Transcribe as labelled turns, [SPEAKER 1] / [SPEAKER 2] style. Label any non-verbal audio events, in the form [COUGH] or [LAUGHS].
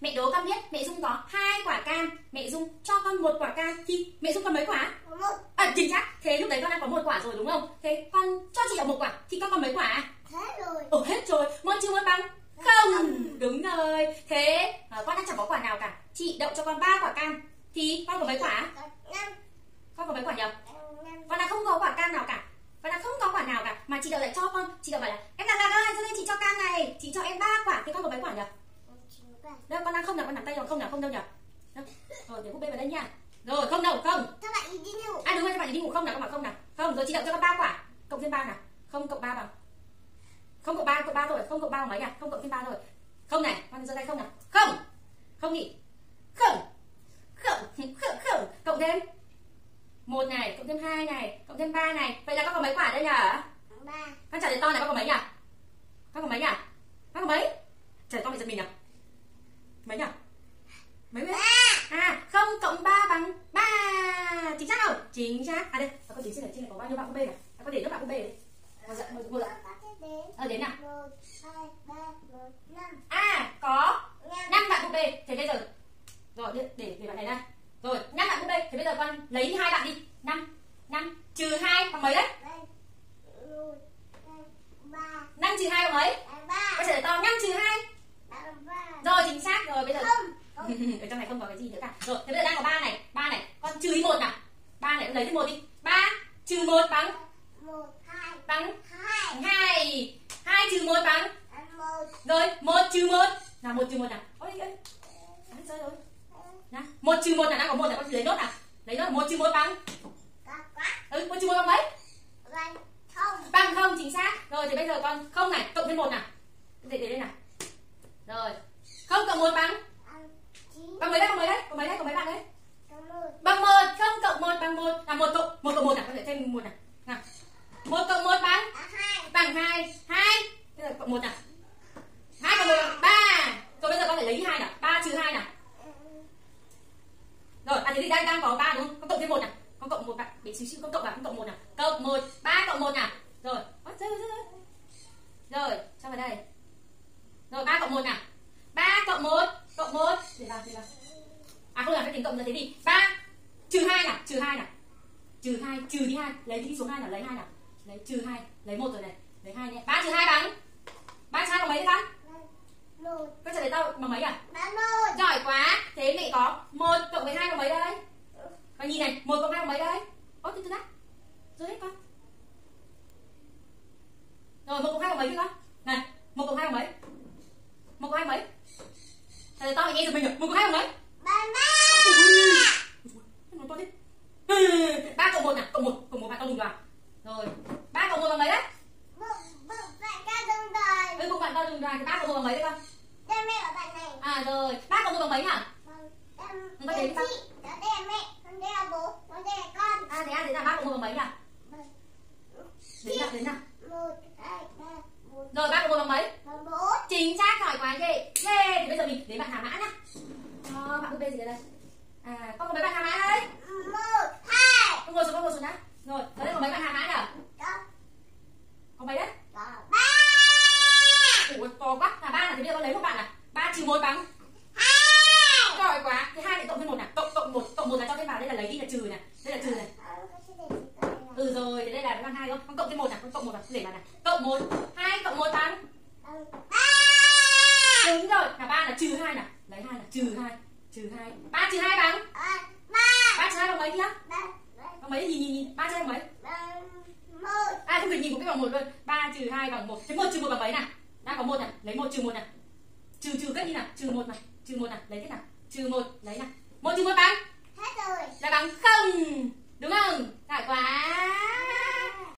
[SPEAKER 1] mẹ đố con biết mẹ dung có hai quả cam. Mẹ dung cho con một quả cam. Thì mẹ dung có mấy quả?
[SPEAKER 2] Một.
[SPEAKER 1] À chính xác. Thế lúc đấy con đang có một quả rồi đúng không? Thế con cho chị một quả thì con còn mấy quả?
[SPEAKER 2] Thế rồi.
[SPEAKER 1] Ồ hết rồi. Một trừ một bằng không. Đúng rồi. Thế à, con đang chẳng có quả nào cả. Chị đậu cho con ba quả cam. Thì con có mấy quả?
[SPEAKER 2] Năm.
[SPEAKER 1] Con có mấy quả nhỉ? Con đang không có quả cam nào cả. Con đang không có quả nào cả. Mà chị đậu lại cho con. Chị đậu bảo là em là gà ơi cho nên chị cho cam này. Chị cho em ba quả. Thì con có mấy quả nhỉ đâu con đang không nào con nắm tay rồi không nào không đâu nhỉ đâu. rồi để búp bê vào đây nha. Rồi không đâu không.
[SPEAKER 2] Các bạn đi ngủ.
[SPEAKER 1] À đúng rồi các bạn đi ngủ không nào các bạn không nào. Không rồi chị đậu cho con ba quả cộng thêm ba nào. Không cộng ba bằng. Không cộng ba cộng ba rồi không cộng ba bằng mấy à? Không cộng thêm ba rồi. Không này con giơ tay không nào. Không. Không nhỉ. Không. Không. Không không. Cộng thêm một này cộng thêm hai này cộng thêm ba này. Vậy là con có mấy quả đây nhỉ?
[SPEAKER 2] Ba.
[SPEAKER 1] Con trả lời to này con có mấy nhỉ? Con có mấy nhỉ? Con có mấy? Trả lời to bị giật mình nhỉ mấy nhỉ mấy mấy à không cộng ba bằng ba chính xác không chính xác à đây à, con tính xem ở trên này có bao nhiêu bạn búp bê này? À, con để nước bạn búp bê này một dạ một một dạ
[SPEAKER 2] có
[SPEAKER 1] ờ đến nào.
[SPEAKER 2] Một hai ba bốn năm
[SPEAKER 1] à có
[SPEAKER 2] năm
[SPEAKER 1] bạn búp bê. Thế bây giờ rồi để để để bạn này ra rồi năm bạn búp bê. Thế bây giờ con lấy hai bạn đi. Năm năm trừ hai bằng mấy đấy? Năm trừ hai bằng mấy? Con trả lời to năm trừ hai. Rồi chính xác rồi bây giờ. [LAUGHS] Ở trong này không có cái gì nữa cả. Rồi thế bây giờ đang có ba này ba này. Con trừ đi một nào ba này lấy thêm một đi. Ba trừ một bằng?
[SPEAKER 2] Một hai.
[SPEAKER 1] Bằng?
[SPEAKER 2] Hai.
[SPEAKER 1] Hai. Hai trừ một bằng?
[SPEAKER 2] Một.
[SPEAKER 1] Rồi một trừ một. Nào một trừ một nào. Ôi ôi. Đấy, rơi rồi nào một trừ một là đang có một là con lấy nốt nào lấy nốt một trừ một bằng? Ừ một trừ một bằng mấy?
[SPEAKER 2] Gần không.
[SPEAKER 1] Bằng không chính xác. Rồi thì bây giờ con không này cộng thêm một nào. Để để đây nào. Rồi. Không cộng một bằng? Bằng mấy đấy bằng mấy đấy bằng mấy đấy bằng mấy bạn đấy
[SPEAKER 2] có một
[SPEAKER 1] bằng một không cộng một bằng một là một cộng một cộng một thêm một nào nào. Một cộng một bằng? Bằng hai. Hai. Bây giờ cộng một nào. Hai cộng một ba. Rồi bây giờ con phải lấy hai nào. Ba trừ hai nào. Rồi à thế thì đang đang có ba đúng không? Con cộng thêm một nào. Con cộng một bạn. Để xíu xíu con cộng vào con cộng một nào. Cộng một. Ba cộng một nào. Rồi. Ôi, rơi rồi rơi rồi rồi cho vào đây. Rồi ba cộng một nào. Ba cộng một. Cộng một. Để vào để vào. À không là phải tính cộng ra thế thì ba. Trừ hai nào. Trừ hai nào trừ hai trừ đi hai. Lấy đi số hai nào lấy hai nào. Lấy trừ hai lấy một rồi này. Lấy hai nhé. Ba trừ hai bằng. Ba trừ hai bằng mấy đấy con con trả lời tao bằng mấy à? Giỏi quá. Thế mẹ có một cộng với hai bằng mấy đây? Con nhìn này một cộng hai bằng mấy đây? Ố từ từ đã. Rồi hết con. Rồi một cộng hai bằng mấy chứ con này một cộng hai bằng mấy? Một cộng hai bằng mấy? Trả lời tao nghe được mình nhỉ. Một cộng hai bằng mấy
[SPEAKER 2] ba ba
[SPEAKER 1] nó to thế Ừ, ba cộng một nào cộng một cộng một bạn to đùng vào rồi ba cộng một bằng mấy đấy
[SPEAKER 2] một một bạn ca đồng đời
[SPEAKER 1] vào thì ba cộng một bằng mấy đấy con?
[SPEAKER 2] Đây mẹ ở bạn này.
[SPEAKER 1] À rồi. Ba cộng một bằng mấy hả?
[SPEAKER 2] Vâng, em
[SPEAKER 1] Con đến
[SPEAKER 2] chị đó đây là mẹ còn đây là bố còn đây là con.
[SPEAKER 1] À thế à thế là ba cộng một bằng mấy nhỉ?
[SPEAKER 2] Vâng.
[SPEAKER 1] đến nào đến nào
[SPEAKER 2] một hai ba bốn.
[SPEAKER 1] Rồi ba cộng một bằng mấy?
[SPEAKER 2] Và bốn.
[SPEAKER 1] Chính xác giỏi quá chị. Yeah. thì bây giờ mình đến bạn hà mã nhá ờ, bạn búp bê gì ở đây à con có mấy bạn hà mã đây
[SPEAKER 2] một hai
[SPEAKER 1] con ngồi xuống con ngồi xuống nhá rồi ở đây có mấy bạn hà mã nhỉ
[SPEAKER 2] đó
[SPEAKER 1] có mấy đấy
[SPEAKER 2] có ba
[SPEAKER 1] to quá là ba là thì bây giờ con lấy một bạn à? Ba trừ một bằng?
[SPEAKER 2] Hai.
[SPEAKER 1] Giỏi quá. Thế hai lại cộng thêm một nào cộng cộng một cộng một là cho thêm vào. Đây là lấy đi là trừ này. Đây là trừ này. Ừ rồi. Thì đây là bằng hai không? Con cộng thêm một nào con cộng một vào. Để vào này cộng một. Hai cộng một bằng? Đúng rồi. Là ba là trừ hai nào lấy hai là trừ hai. Trừ hai. Ba trừ hai bằng?
[SPEAKER 2] Ờ, ba.
[SPEAKER 1] Trừ hai bằng mấy
[SPEAKER 2] ba.
[SPEAKER 1] Bằng mấy? Nhìn nhìn nhìn. Ba trừ hai bằng mấy?
[SPEAKER 2] Một.
[SPEAKER 1] À không phải nhìn cũng biết bằng một luôn ba trừ hai bằng một. Thế một trừ một bằng mấy nào đang có một này lấy một trừ một này. Trừ trừ cách đi nào? Trừ một này trừ một này lấy cách nào? Trừ một lấy nào? Một trừ một bằng?
[SPEAKER 2] Hết rồi.
[SPEAKER 1] Là bằng không. Đúng không? Giỏi quá